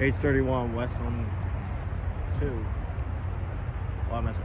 831 West Home 2. Oh, I'm messing.